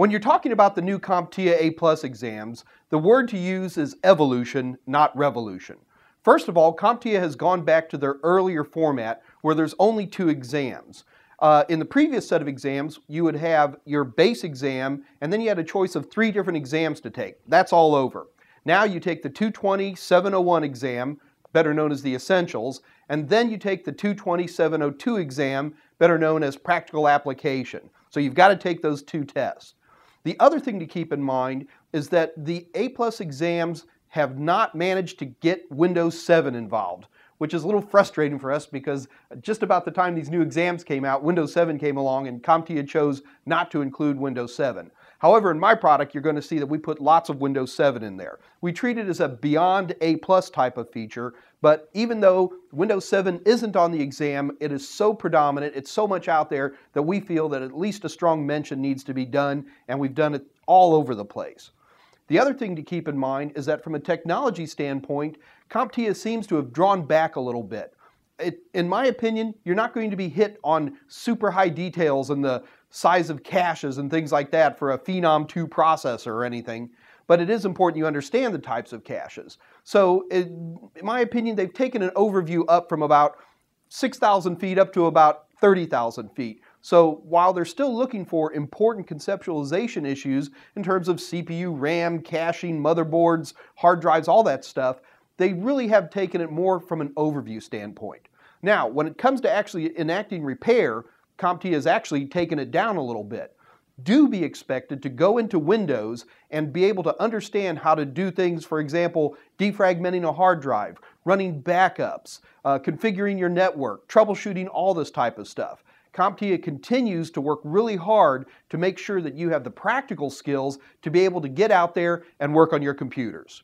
When you're talking about the new CompTIA A Plus exams, the word to use is evolution, not revolution. First of all, CompTIA has gone back to their earlier format where there's only two exams. Uh, in the previous set of exams, you would have your base exam, and then you had a choice of three different exams to take. That's all over. Now you take the 220 701 exam, better known as the Essentials, and then you take the 220 702 exam, better known as Practical Application. So you've got to take those two tests. The other thing to keep in mind is that the A plus exams have not managed to get Windows 7 involved which is a little frustrating for us because just about the time these new exams came out, Windows 7 came along and CompTIA chose not to include Windows 7. However, in my product, you're going to see that we put lots of Windows 7 in there. We treat it as a beyond A plus type of feature, but even though Windows 7 isn't on the exam, it is so predominant, it's so much out there that we feel that at least a strong mention needs to be done, and we've done it all over the place. The other thing to keep in mind is that from a technology standpoint, CompTIA seems to have drawn back a little bit. It, in my opinion, you're not going to be hit on super high details and the size of caches and things like that for a Phenom 2 processor or anything, but it is important you understand the types of caches. So, it, in my opinion, they've taken an overview up from about 6,000 feet up to about 30,000 feet. So while they're still looking for important conceptualization issues in terms of CPU, RAM, caching, motherboards, hard drives, all that stuff, they really have taken it more from an overview standpoint. Now, when it comes to actually enacting repair, CompTIA has actually taken it down a little bit. Do be expected to go into Windows and be able to understand how to do things, for example, defragmenting a hard drive, running backups, uh, configuring your network, troubleshooting all this type of stuff. CompTIA continues to work really hard to make sure that you have the practical skills to be able to get out there and work on your computers.